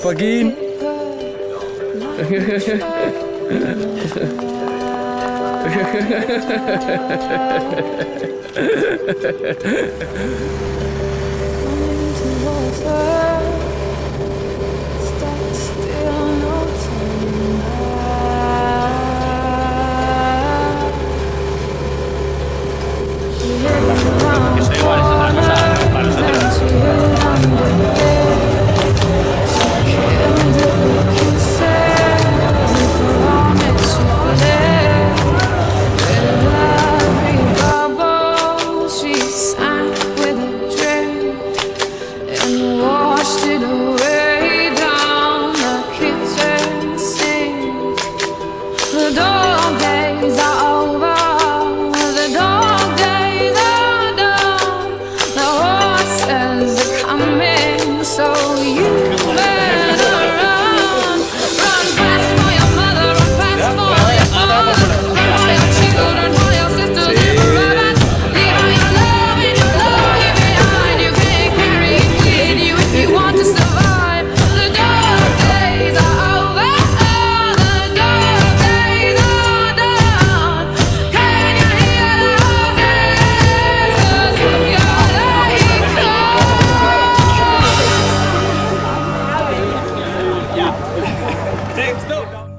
Plug in. you. Six, two.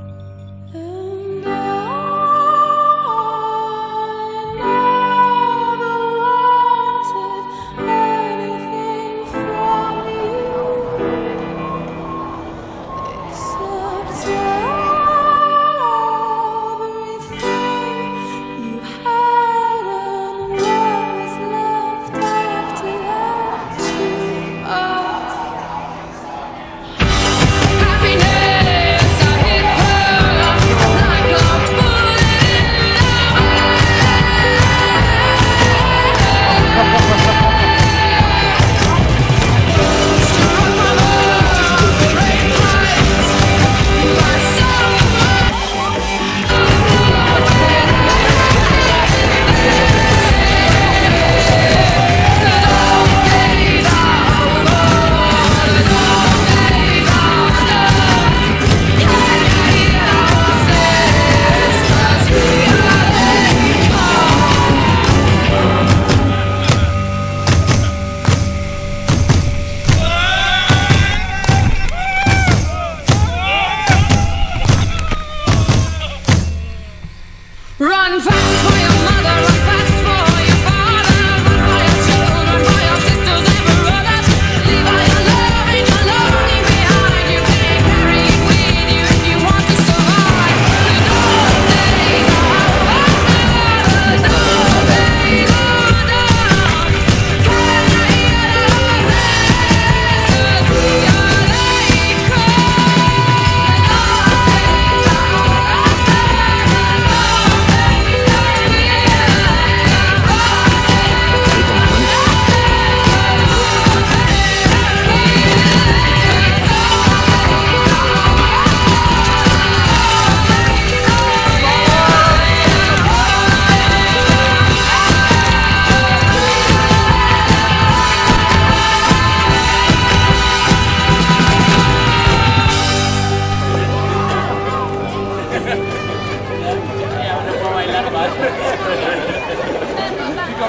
テ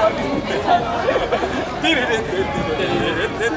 レレテてテレテ